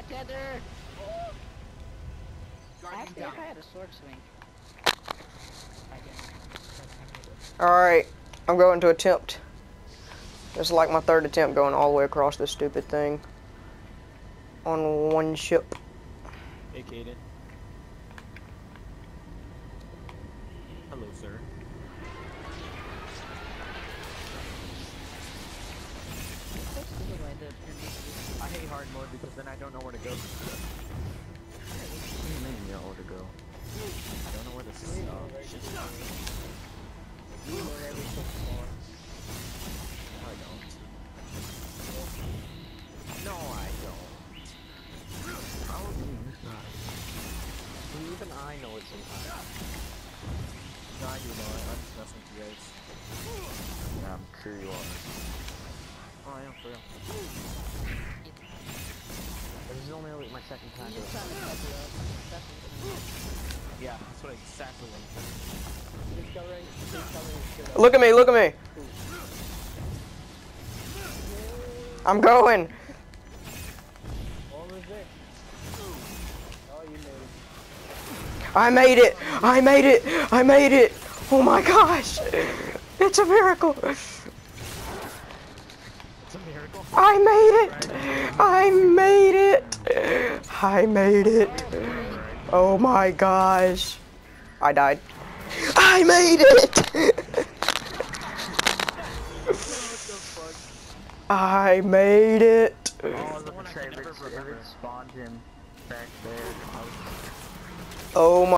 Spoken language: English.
had tether. Actually, I had a sword swing. Alright, I'm going to attempt. This is like my third attempt going all the way across this stupid thing. On one ship. Hey, Caden. Hello, sir. Hate hard mode because then I don't know where to go. What do you mean you know where to go? I don't know where to stop. You know. I don't. No, I don't. How do you not? Even I know it sometimes. I do know it. I'm just messing with you guys. Yeah, I'm sure you are. Oh, I am for real. This is only like my second time He's doing just trying to it. up. That's what Yeah, that's what exactly what he's discovering. Discovering shit up. Look at me, look at me. I'm going. What was it? Oh, you made it. I made it. I made it. I made it. Oh my gosh. It's a miracle. It's a miracle. I made it. I made it. Oh my gosh. I died. I made it. I made it. Oh my